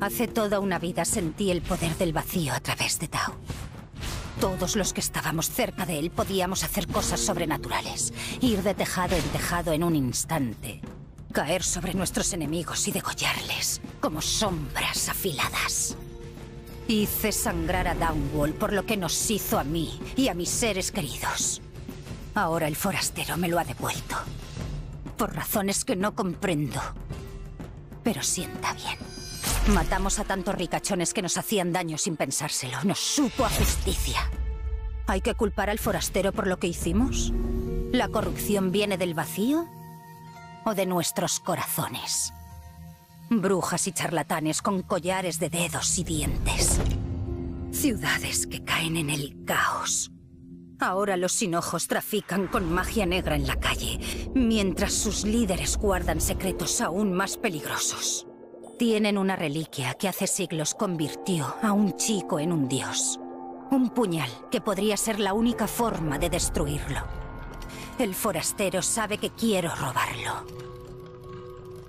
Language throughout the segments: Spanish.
Hace toda una vida sentí el poder del vacío a través de Tao. Todos los que estábamos cerca de él podíamos hacer cosas sobrenaturales. Ir de tejado en tejado en un instante. Caer sobre nuestros enemigos y degollarles, como sombras afiladas. Hice sangrar a Downwall por lo que nos hizo a mí y a mis seres queridos. Ahora el forastero me lo ha devuelto. Por razones que no comprendo. Pero sienta bien. Matamos a tantos ricachones que nos hacían daño sin pensárselo. Nos supo a justicia. ¿Hay que culpar al forastero por lo que hicimos? ¿La corrupción viene del vacío? ¿O de nuestros corazones? Brujas y charlatanes con collares de dedos y dientes. Ciudades que caen en el caos. Ahora los sin ojos trafican con magia negra en la calle, mientras sus líderes guardan secretos aún más peligrosos. Tienen una reliquia que hace siglos convirtió a un chico en un dios. Un puñal que podría ser la única forma de destruirlo. El forastero sabe que quiero robarlo.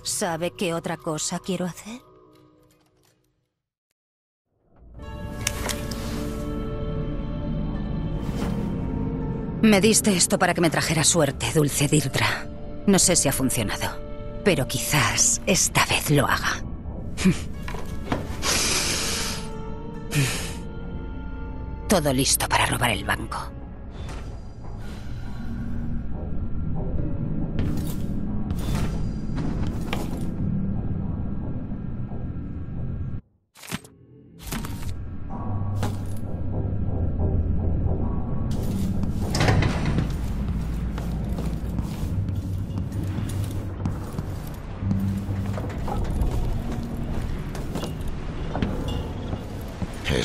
¿Sabe qué otra cosa quiero hacer? Me diste esto para que me trajera suerte, dulce Dirdra. No sé si ha funcionado, pero quizás esta vez lo haga. Todo listo para robar el banco.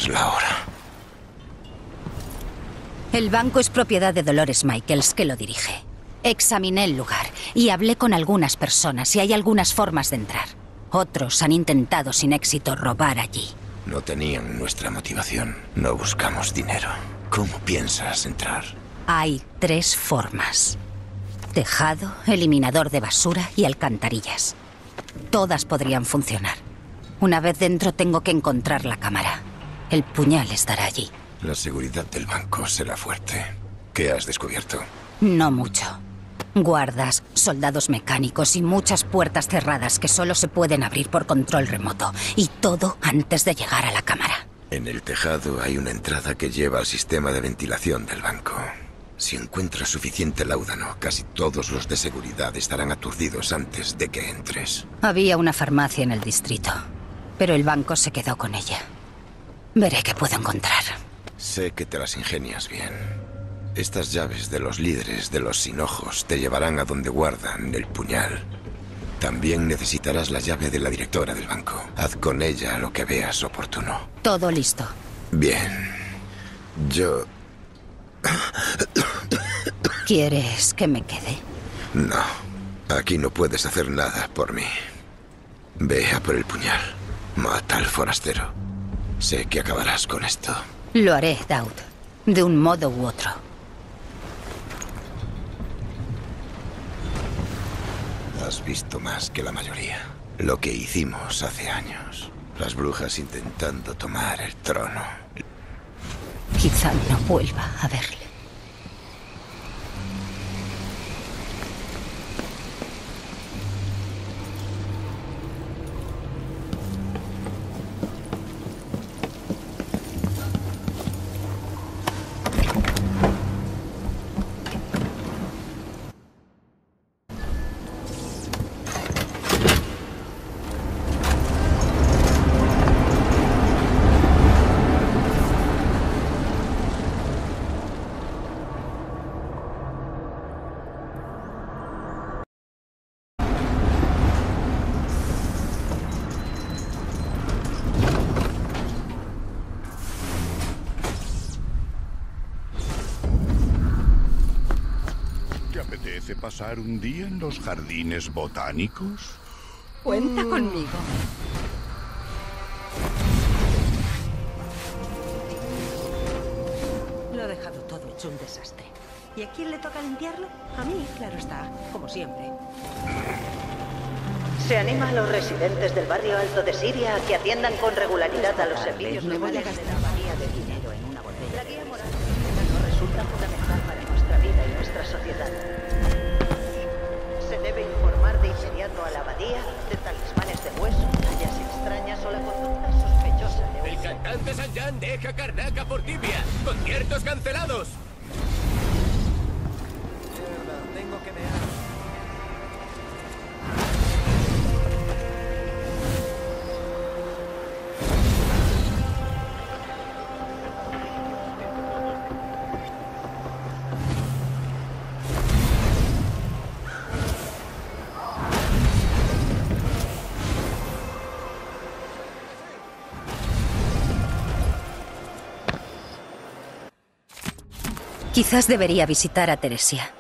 Es la hora. El banco es propiedad de Dolores Michaels, que lo dirige. Examiné el lugar y hablé con algunas personas y hay algunas formas de entrar. Otros han intentado sin éxito robar allí. No tenían nuestra motivación. No buscamos dinero. ¿Cómo piensas entrar? Hay tres formas. Tejado, eliminador de basura y alcantarillas. Todas podrían funcionar. Una vez dentro tengo que encontrar la cámara. El puñal estará allí. La seguridad del banco será fuerte. ¿Qué has descubierto? No mucho. Guardas, soldados mecánicos y muchas puertas cerradas que solo se pueden abrir por control remoto. Y todo antes de llegar a la cámara. En el tejado hay una entrada que lleva al sistema de ventilación del banco. Si encuentras suficiente láudano, casi todos los de seguridad estarán aturdidos antes de que entres. Había una farmacia en el distrito, pero el banco se quedó con ella. Veré qué puedo encontrar. Sé que te las ingenias bien. Estas llaves de los líderes de los sin ojos te llevarán a donde guardan el puñal. También necesitarás la llave de la directora del banco. Haz con ella lo que veas oportuno. Todo listo. Bien. Yo... ¿Quieres que me quede? No. Aquí no puedes hacer nada por mí. Ve a por el puñal. Mata al forastero. Sé que acabarás con esto. Lo haré, Daud. De un modo u otro. Has visto más que la mayoría. Lo que hicimos hace años. Las brujas intentando tomar el trono. Quizá no vuelva a verle. Pasar un día en los jardines botánicos? Cuenta conmigo. Lo he dejado todo hecho un desastre. ¿Y a quién le toca limpiarlo? A mí, claro está, como siempre. Se anima a los residentes del barrio alto de Siria a que atiendan con regularidad a los servicios Me Quizás debería visitar a Teresia.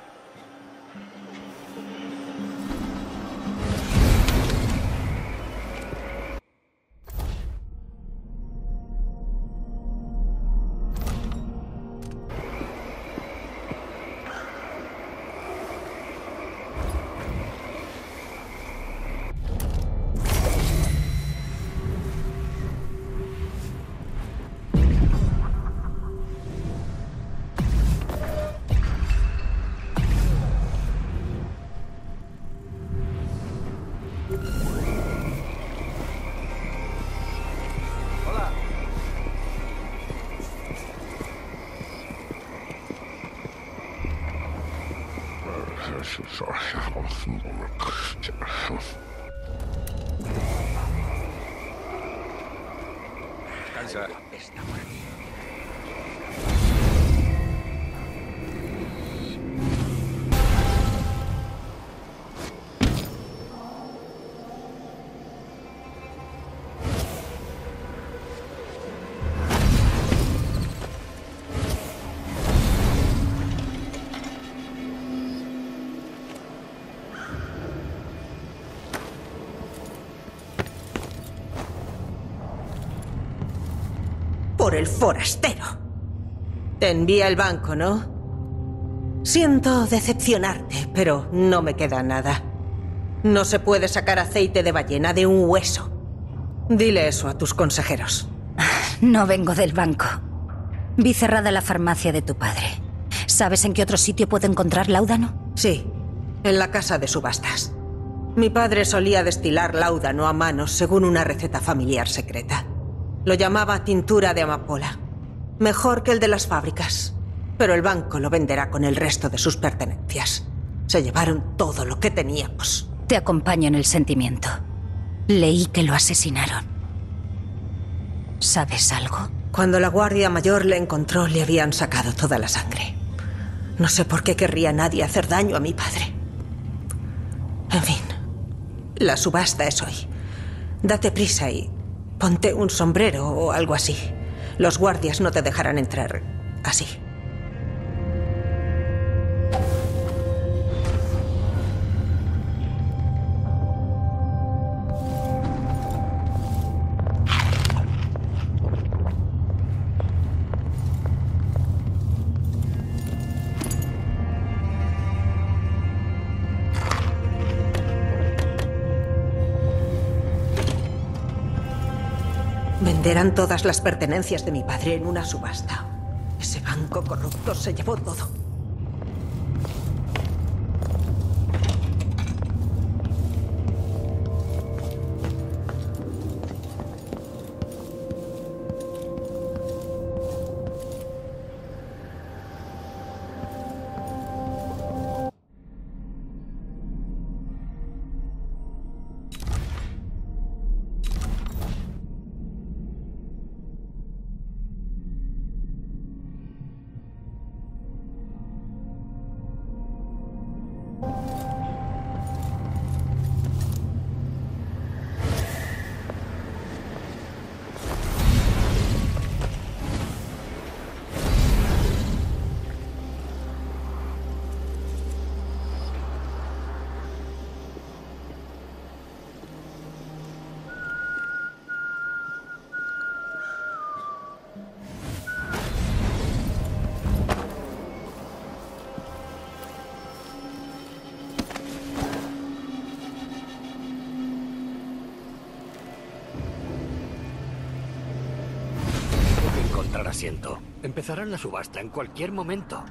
Por el forastero. Te envía el banco, ¿no? Siento decepcionarte, pero no me queda nada. No se puede sacar aceite de ballena de un hueso. Dile eso a tus consejeros. No vengo del banco. Vi cerrada la farmacia de tu padre. ¿Sabes en qué otro sitio puedo encontrar láudano? Sí, en la casa de subastas. Mi padre solía destilar láudano a mano según una receta familiar secreta. Lo llamaba tintura de amapola. Mejor que el de las fábricas. Pero el banco lo venderá con el resto de sus pertenencias. Se llevaron todo lo que teníamos. Te acompaño en el sentimiento. Leí que lo asesinaron. ¿Sabes algo? Cuando la Guardia Mayor le encontró, le habían sacado toda la sangre. No sé por qué querría nadie hacer daño a mi padre. En fin, la subasta es hoy. Date prisa y ponte un sombrero o algo así. Los guardias no te dejarán entrar así. Venderán todas las pertenencias de mi padre en una subasta. Ese banco corrupto se llevó todo. Empezarán la subasta en cualquier momento.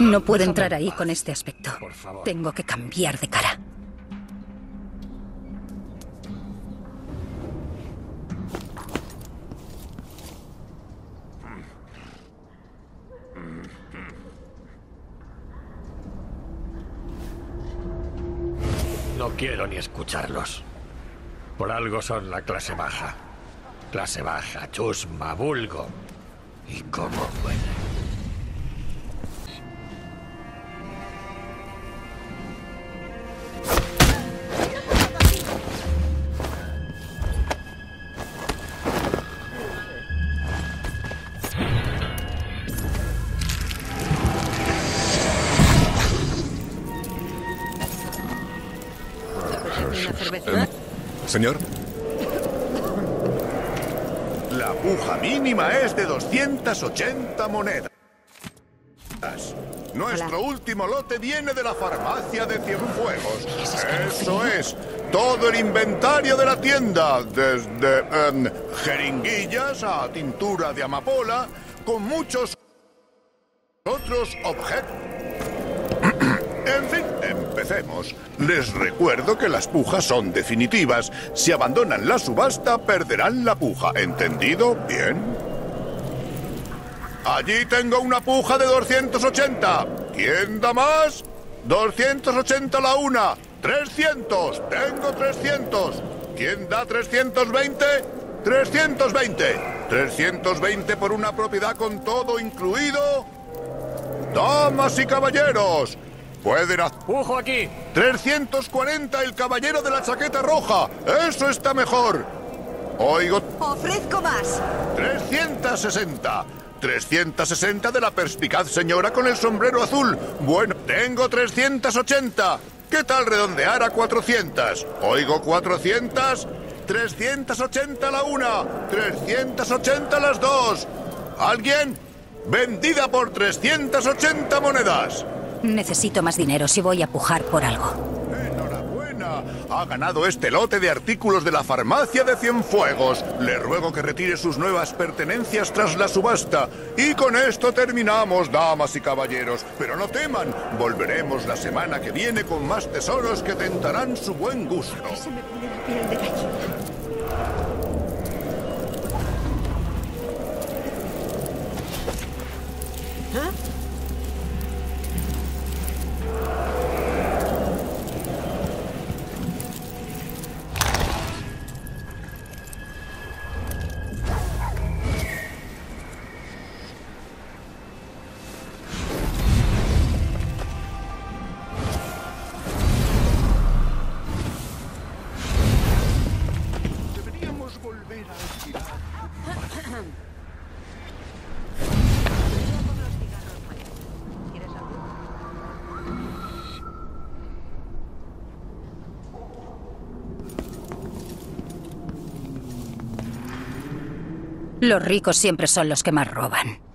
No puedo entrar ahí con este aspecto. Tengo que cambiar de cara. Quiero ni escucharlos. Por algo son la clase baja. Clase baja, chusma, vulgo. ¿Y cómo? Señor, La puja mínima es de 280 monedas. Nuestro último lote viene de la farmacia de Cienfuegos. Eso es. Todo el inventario de la tienda, desde em, jeringuillas a tintura de amapola, con muchos otros objetos. Les recuerdo que las pujas son definitivas. Si abandonan la subasta, perderán la puja. ¿Entendido? ¿Bien? Allí tengo una puja de 280. ¿Quién da más? 280 la una. 300. Tengo 300. ¿Quién da 320? 320. 320 por una propiedad con todo incluido. Damas y caballeros, pueden hacer... ¡Pujo aquí! 340 el caballero de la chaqueta roja. Eso está mejor. Oigo, Ofrezco más. 360. 360 de la perspicaz señora con el sombrero azul. Bueno, tengo 380. ¿Qué tal redondear a 400? Oigo 400. 380 la una. 380 las dos. ¿Alguien? Vendida por 380 monedas. Necesito más dinero si voy a pujar por algo. Enhorabuena. Ha ganado este lote de artículos de la farmacia de Cienfuegos. Le ruego que retire sus nuevas pertenencias tras la subasta. Y con esto terminamos, damas y caballeros. Pero no teman, volveremos la semana que viene con más tesoros que tentarán su buen gusto. Se me pone la piel de gallina. Deberíamos Los ricos siempre son los que más roban.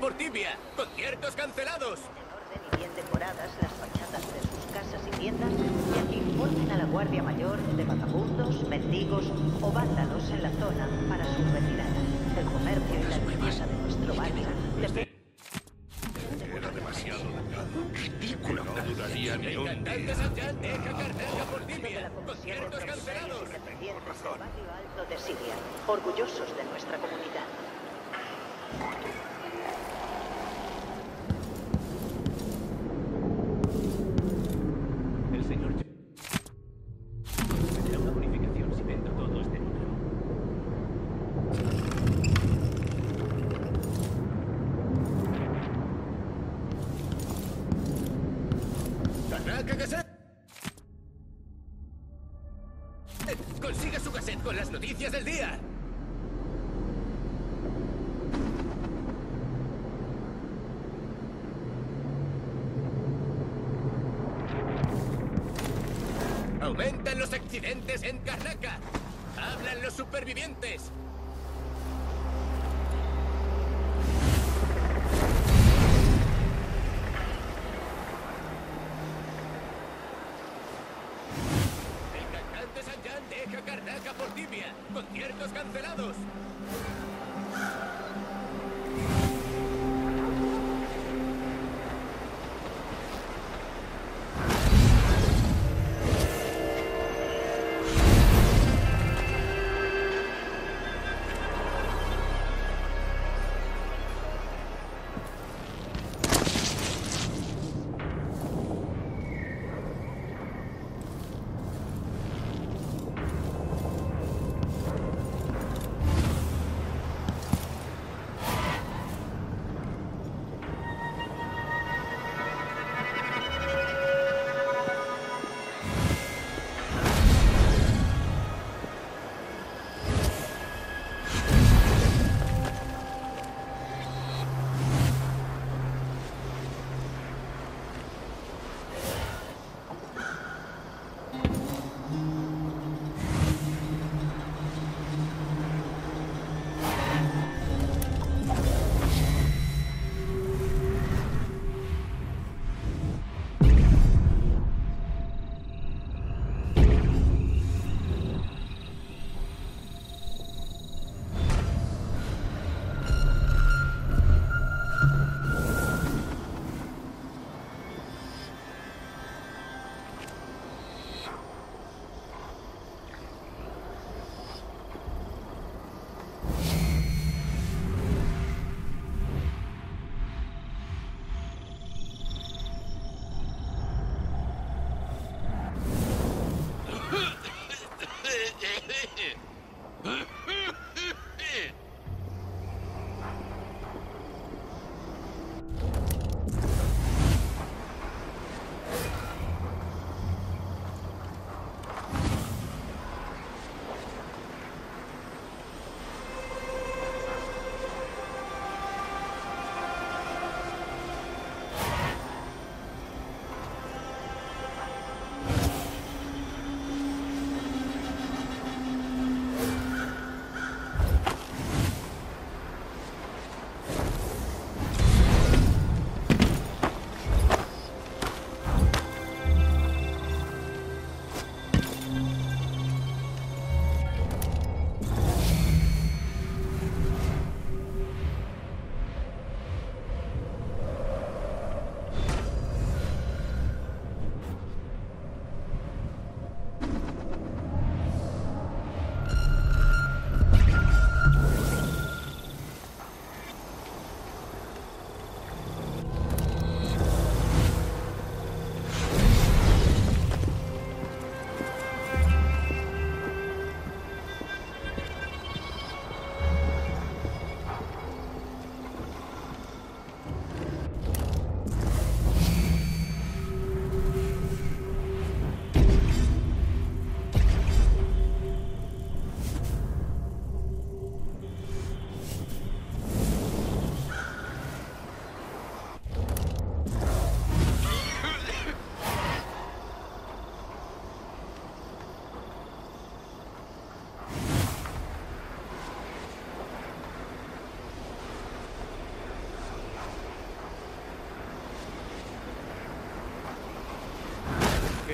Por tibia. Conciertos cancelados. En orden y bien decoradas las fachadas de sus casas y tiendas y aquí informen a la Guardia Mayor de vagabundos, mendigos o vándalos en la zona para su retirada. El comercio y la limpieza de nuestro barrio Era demasiado ridículo. No dudaría ni un Cantante día. Por tibia. Conciertos cancelados. Barrio Alto de Siria, orgullosos de nuestra comunidad. El señor Jo- me dará una bonificación si vendo todo este número. Karnaka cassette. Consiga su cassette con las noticias del día. Aumentan los accidentes en Karnaka. Hablan los supervivientes.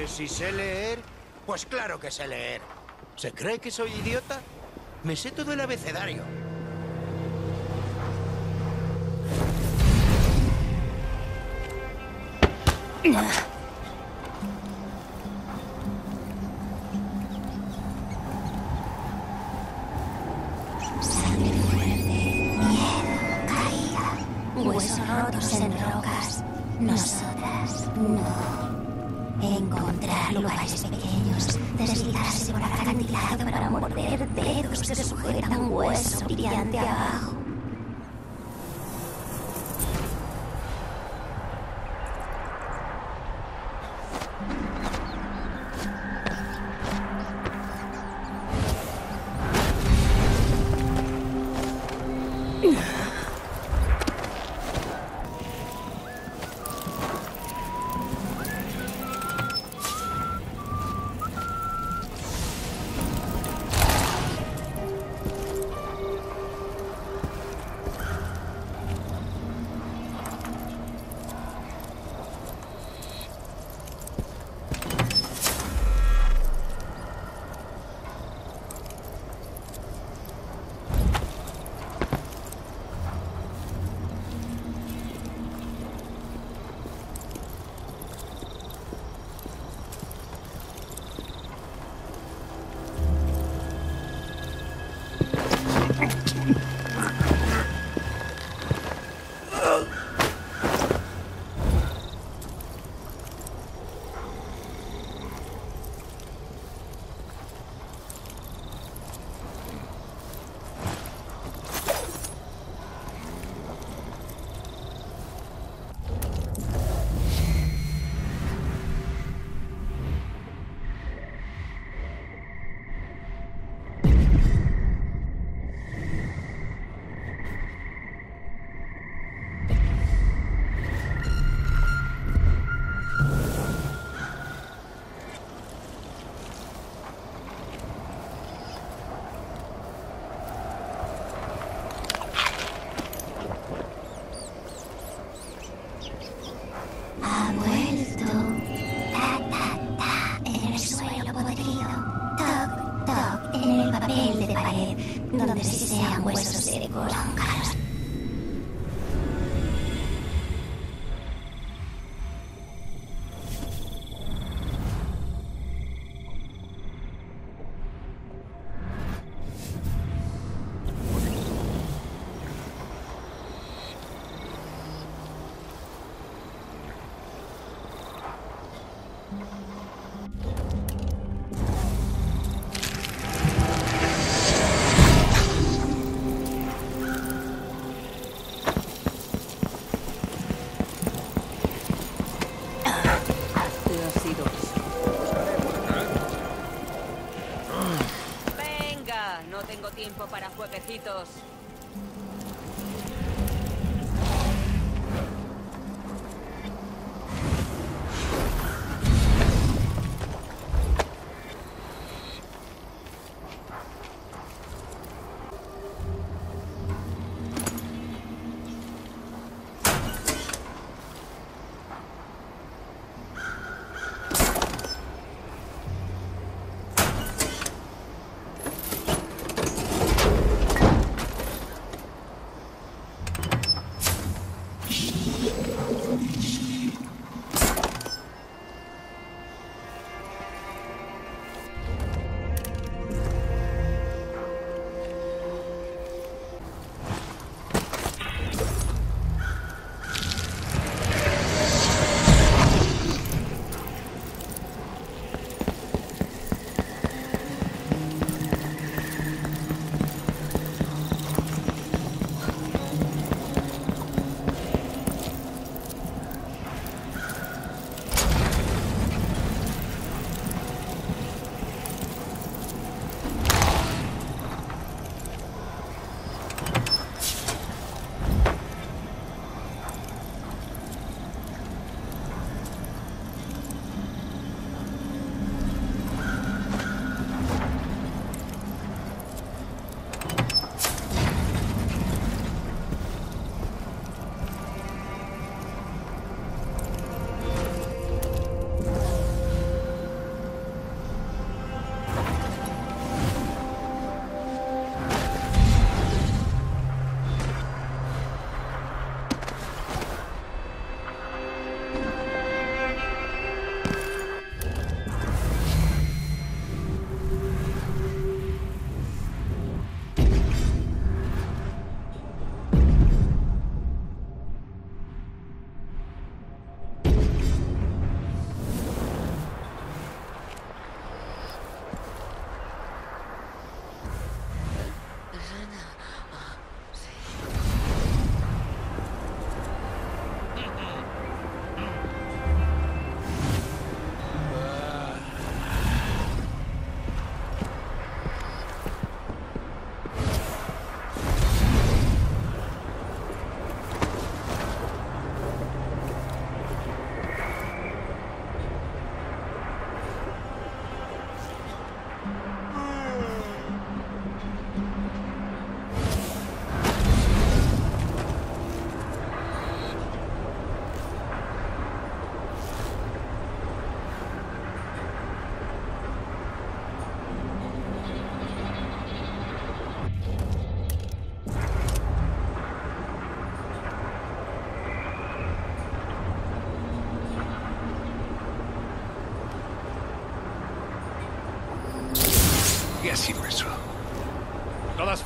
Si sé leer? Pues claro que sé leer. ¿Se cree que soy idiota? Me sé todo el abecedario. Ah. tiempo para jueguecitos.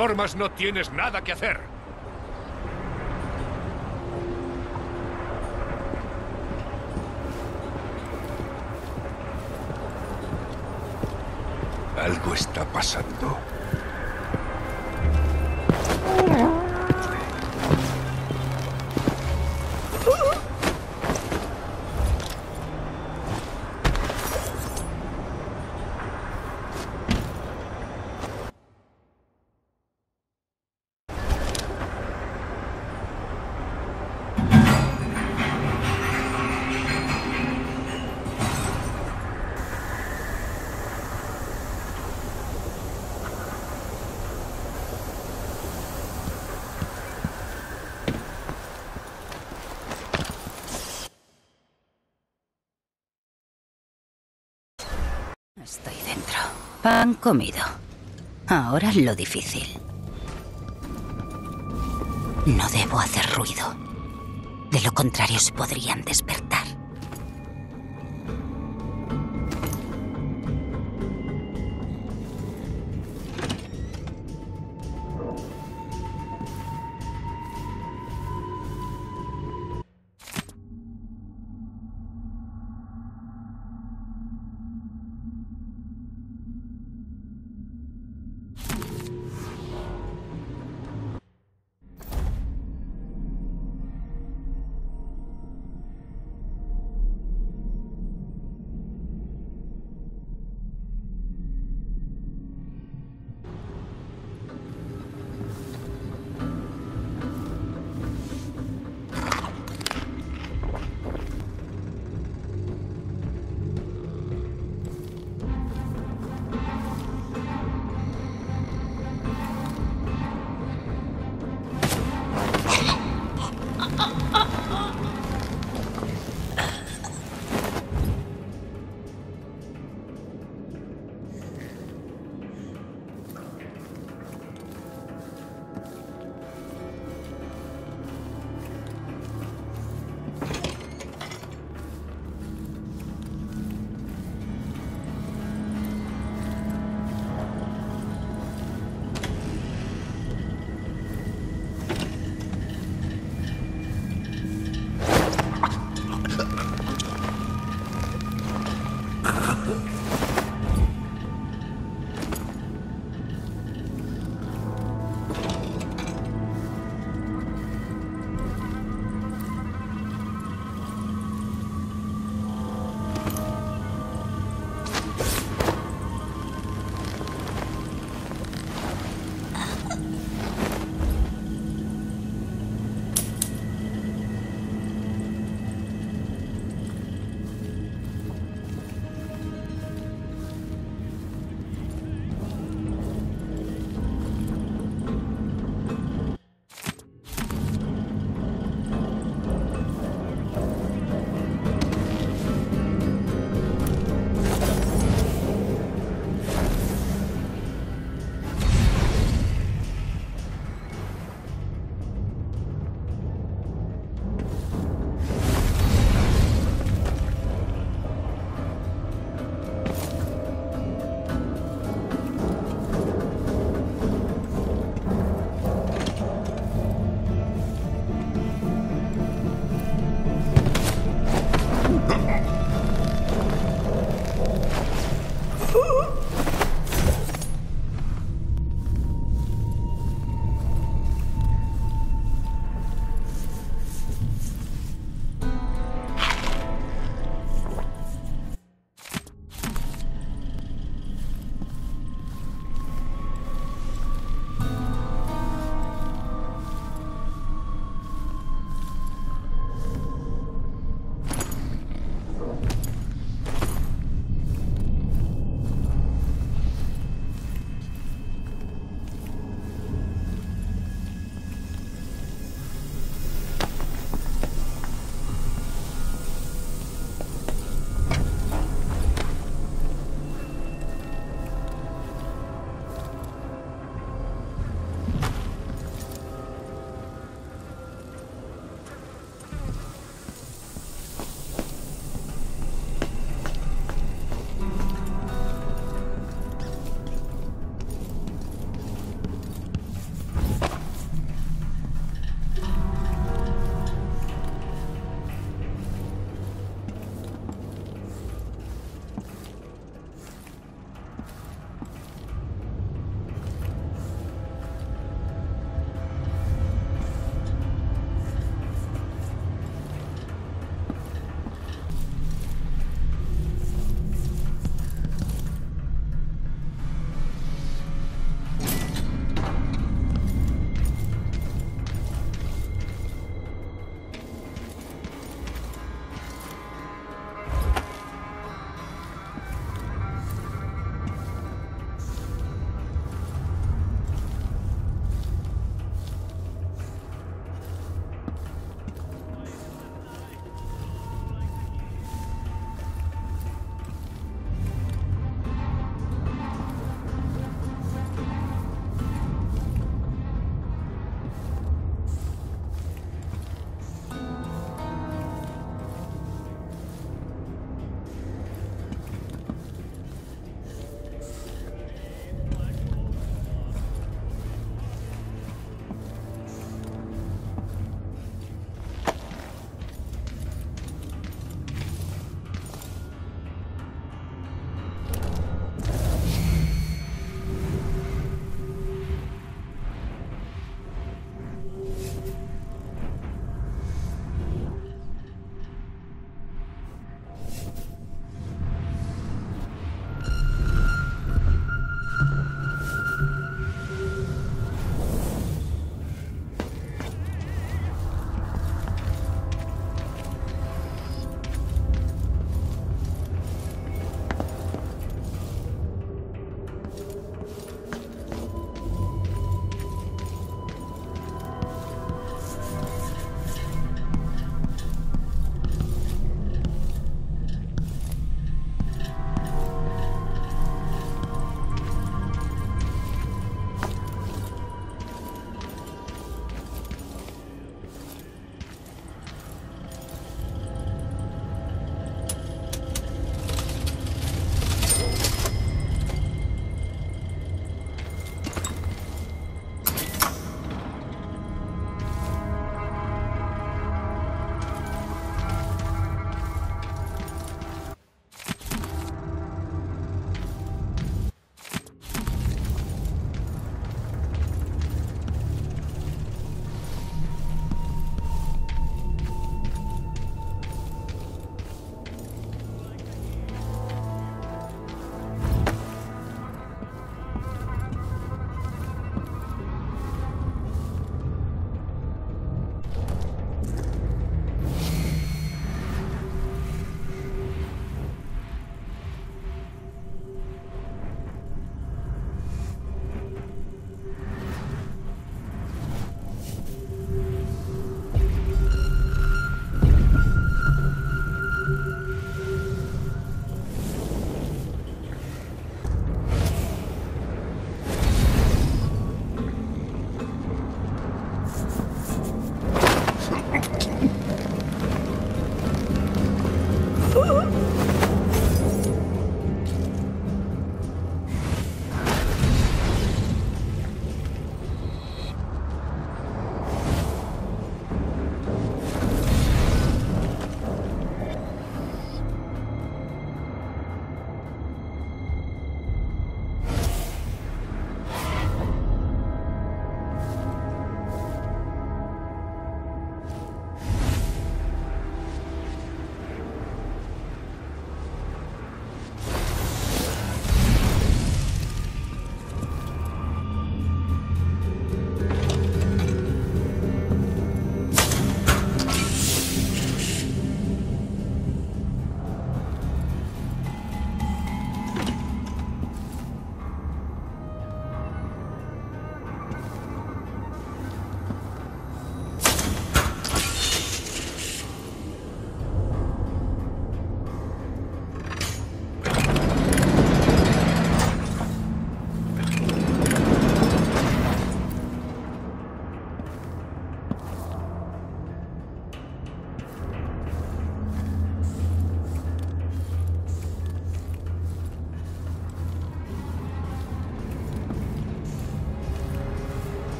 Formas no tienes nada que hacer. Estoy dentro. Pan comido. Ahora lo difícil. No debo hacer ruido. De lo contrario se podrían despertar.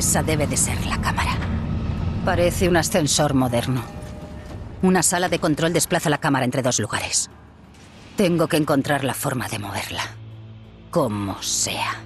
Esa debe de ser la cámara. Parece un ascensor moderno. Una sala de control desplaza la cámara entre dos lugares. Tengo que encontrar la forma de moverla. Como sea.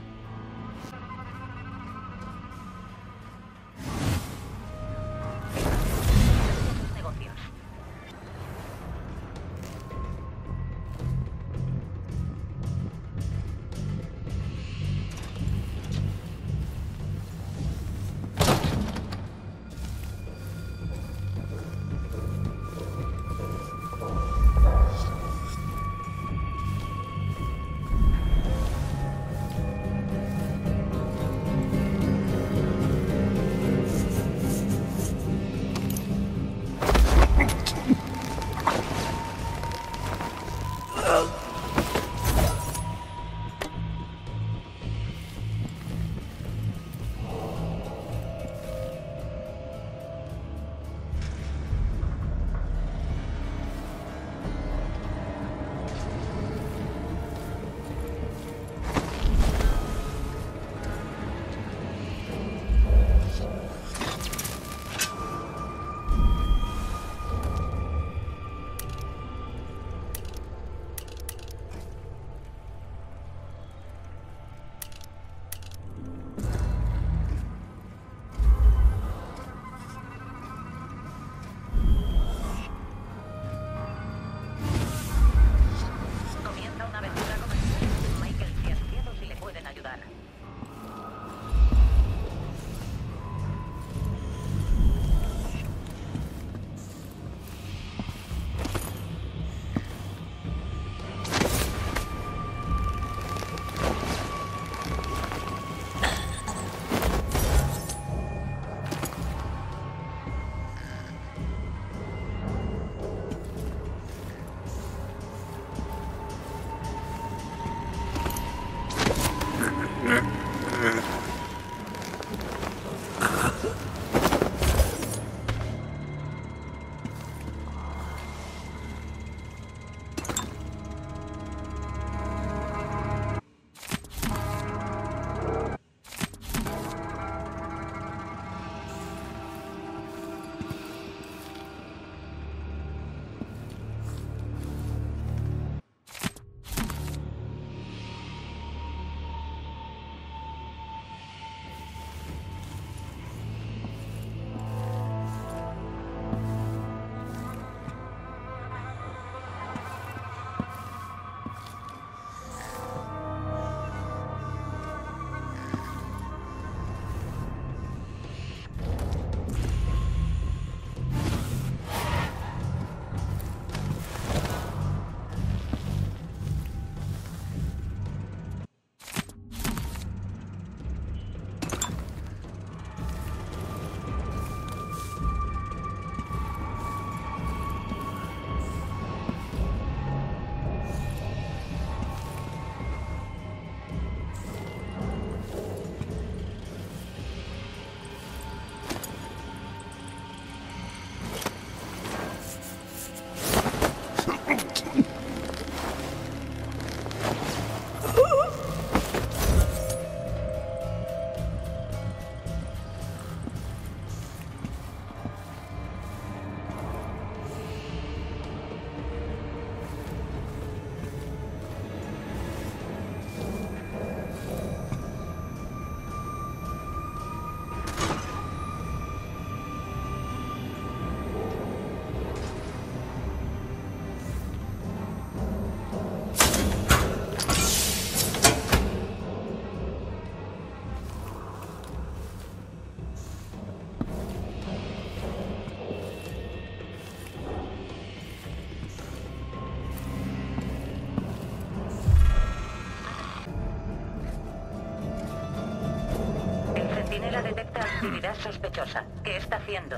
Actividad sospechosa. ¿Qué está haciendo?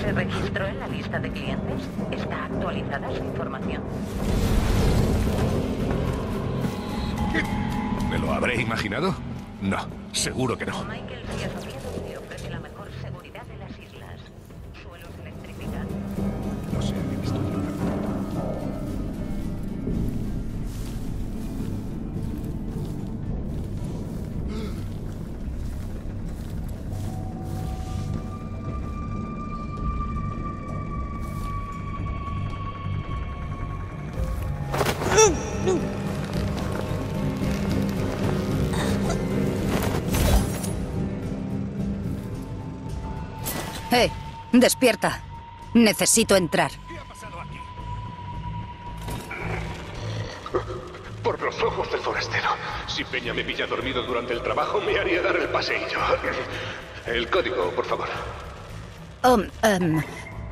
¿Se registró en la lista de clientes? ¿Está actualizada su información? ¿Me lo habré imaginado? No, seguro que no. Michael despierta. Necesito entrar. Por los ojos del forastero. Si Peña me pilla dormido durante el trabajo, me haría dar el paseillo. El código, por favor. Um, em,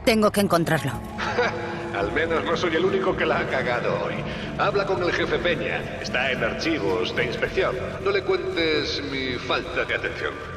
tengo que encontrarlo. Al menos no soy el único que la ha cagado hoy. Habla con el jefe Peña. Está en archivos de inspección. No le cuentes mi falta de atención.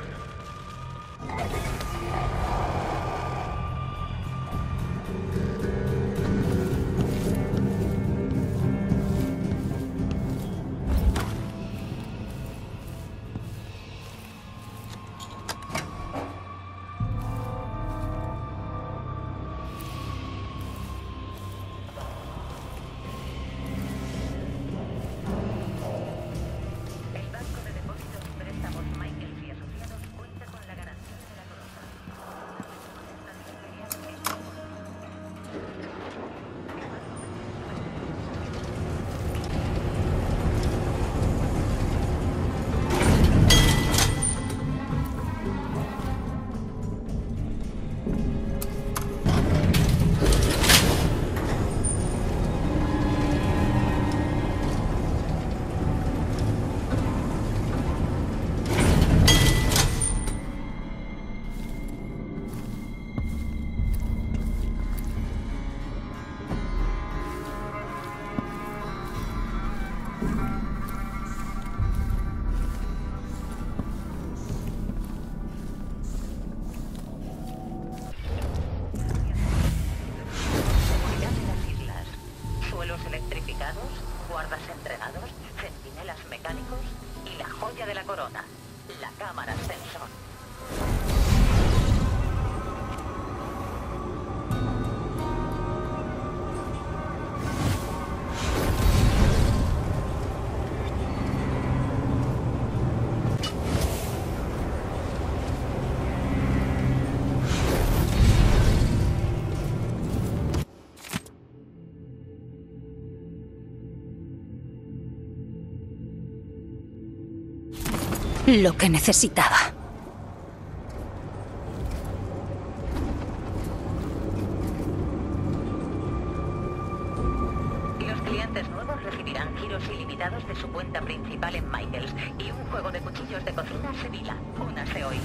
Lo que necesitaba. Los clientes nuevos recibirán giros ilimitados de su cuenta principal en Michaels y un juego de cuchillos de cocina Sevilla. Únase hoy.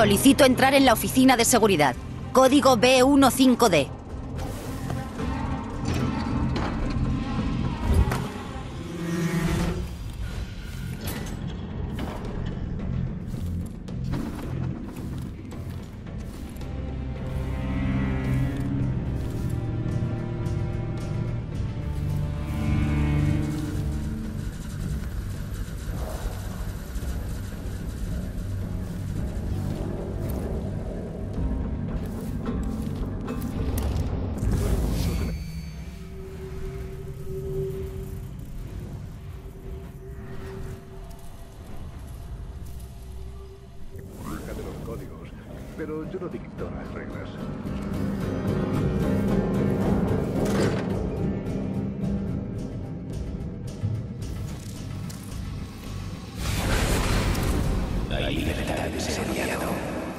Solicito entrar en la oficina de seguridad. Código B15D.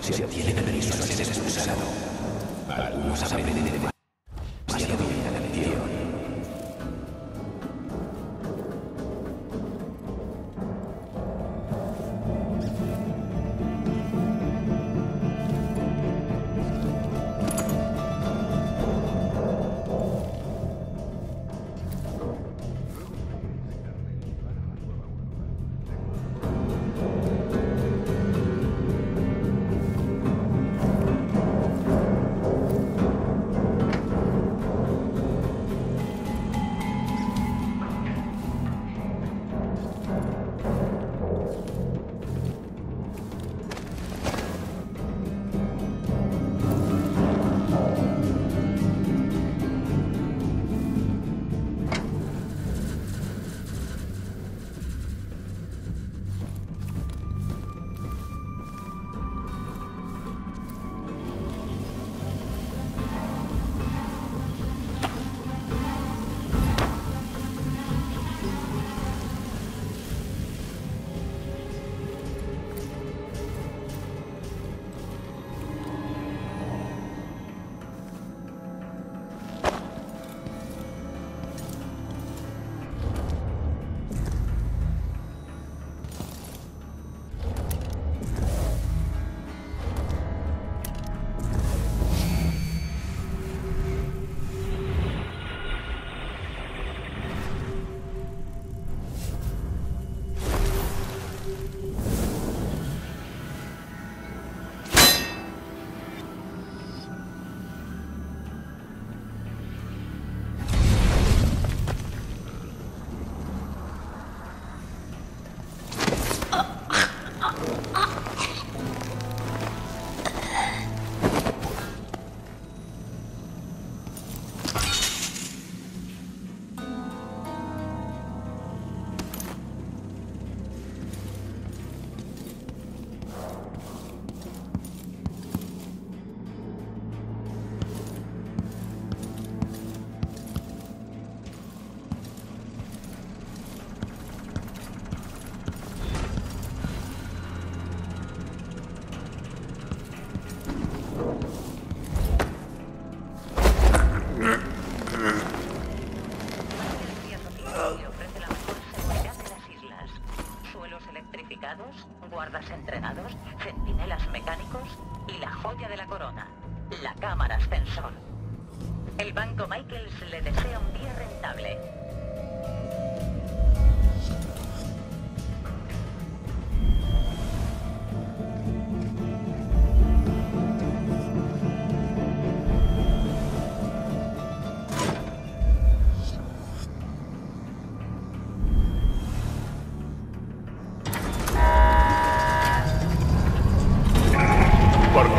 Se obtiene permiso al ser expulsado. Algunos aprenden demasiado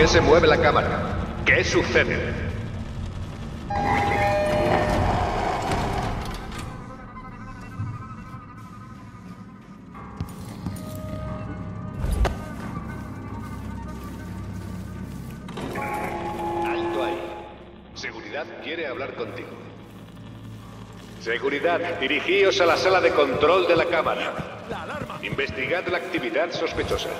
qué se mueve la cámara? ¿Qué sucede? Alto ahí. Seguridad quiere hablar contigo. Seguridad, dirigíos a la sala de control de la cámara. Investigad la actividad sospechosa.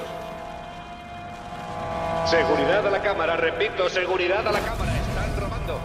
Seguridad a la cámara, repito, seguridad a la cámara. Están robando.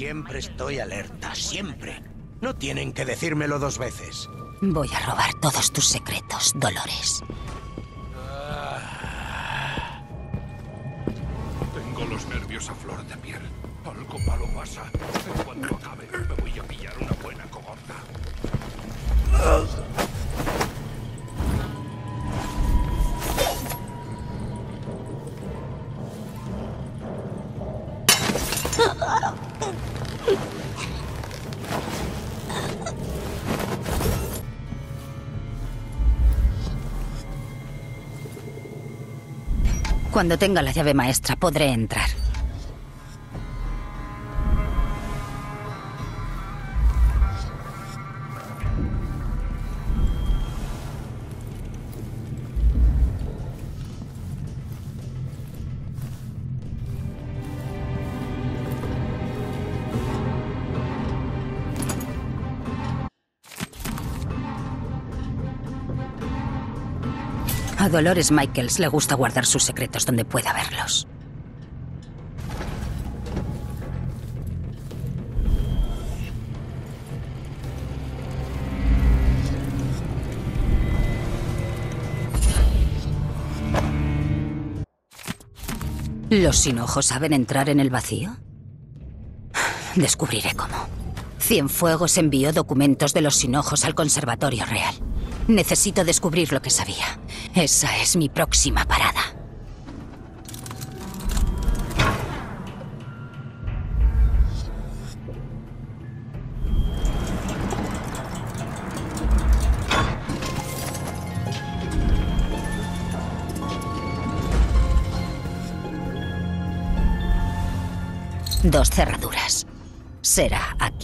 Siempre estoy alerta, siempre. No tienen que decírmelo dos veces. Voy a robar todos tus secretos, Dolores. Cuando tenga la llave maestra podré entrar. Dolores Michaels le gusta guardar sus secretos donde pueda verlos. ¿Los sin ojos saben entrar en el vacío? Descubriré cómo. Cienfuegos envió documentos de los sin ojos al Conservatorio Real. Necesito descubrir lo que sabía. Esa es mi próxima parada. Dos cerraduras. Será aquí.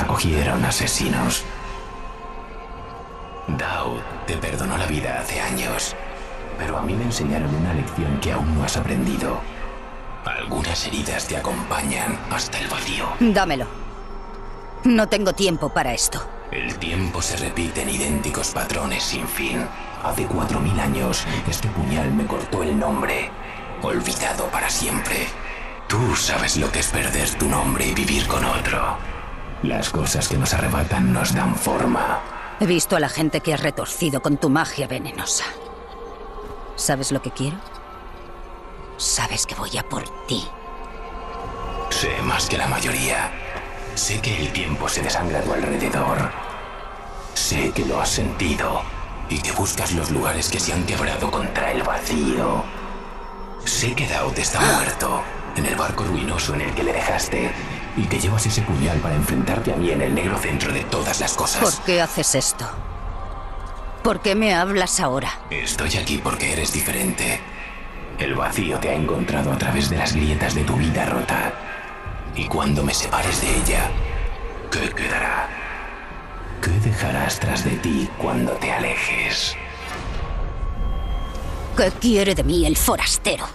Acogieron asesinos. Dao te perdonó la vida hace años, pero a mí me enseñaron una lección que aún no has aprendido. Algunas heridas te acompañan hasta el vacío. Dámelo. No tengo tiempo para esto. El tiempo se repite en idénticos patrones sin fin. Hace cuatro mil años, este puñal me cortó el nombre. Olvidado para siempre. Tú sabes lo que es perder tu nombre y vivir con otro. Las cosas que nos arrebatan nos dan forma. He visto a la gente que has retorcido con tu magia venenosa. ¿Sabes lo que quiero? Sabes que voy a por ti. Sé más que la mayoría. Sé que el tiempo se desangra a tu alrededor. Sé que lo has sentido y que buscas los lugares que se han quebrado contra el vacío. Sé que Daud está muerto en el barco ruinoso en el que le dejaste y que llevas ese puñal para enfrentarte a mí en el negro centro de todas las cosas. ¿Por qué haces esto? ¿Por qué me hablas ahora? Estoy aquí porque eres diferente. El vacío te ha encontrado a través de las grietas de tu vida rota. Y cuando me separes de ella, ¿qué quedará? ¿Qué dejarás tras de ti cuando te alejes? ¿Qué quiere de mí el forastero?